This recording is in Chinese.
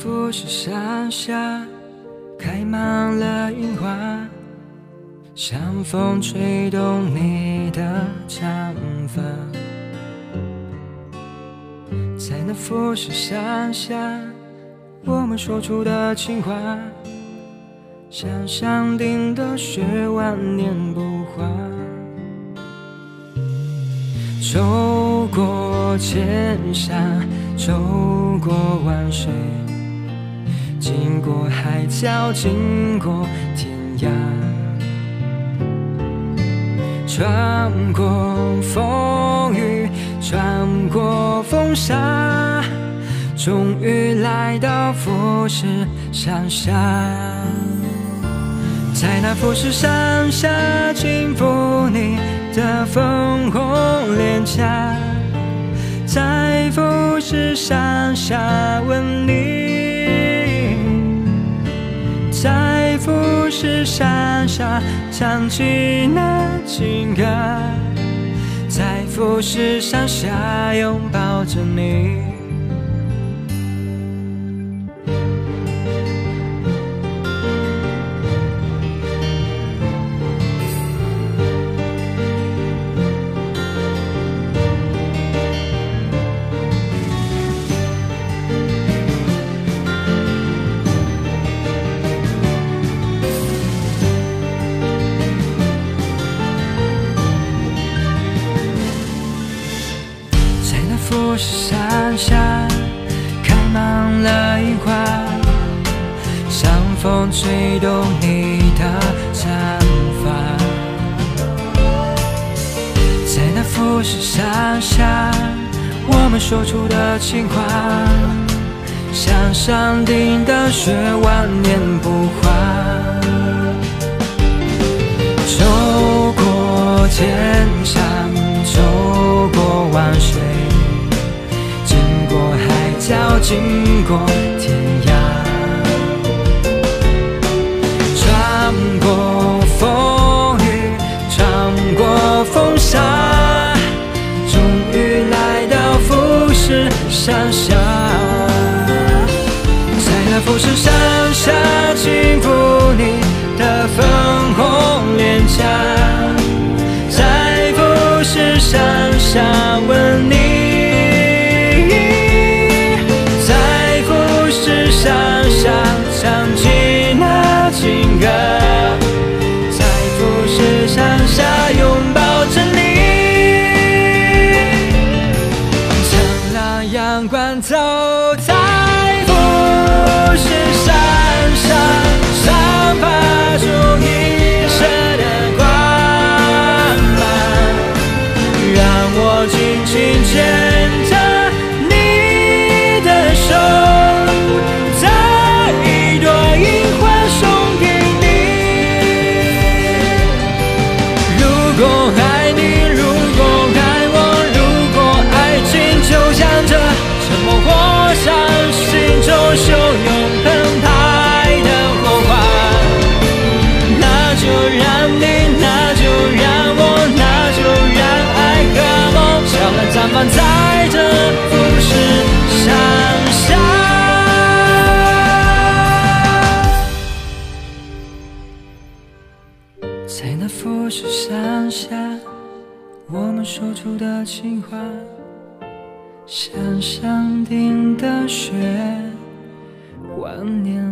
富士山下，开满了樱花，像风吹动你的长发。在那富士山下，我们说出的情话，像山顶的雪，万年不化。走过千山，走过万水，经过海角，经过天涯，穿过风雨，穿过风沙，终于来到富士山下。在那富士山下，轻抚你的粉红脸颊，在富士山下吻你，富士山下唱起那情歌，在富士山下拥抱着你。富士山下，开满了樱花，像风吹动你的长发。在那富士山下，我们说出的情话，像上顶的雪，万年不化。走过千山，经过天涯，穿过风雨，穿过风沙，终于来到富士山下。在那富士山下，轻抚你的粉红脸颊，想象唱起那情歌，果爱你，如果爱我，如果爱情就像这沉默火山，心中汹涌澎湃的火花，那就让你，那就让我，那就让爱和梦悄然绽放在在那富士山下，我们说出的情话，像山顶的雪，万年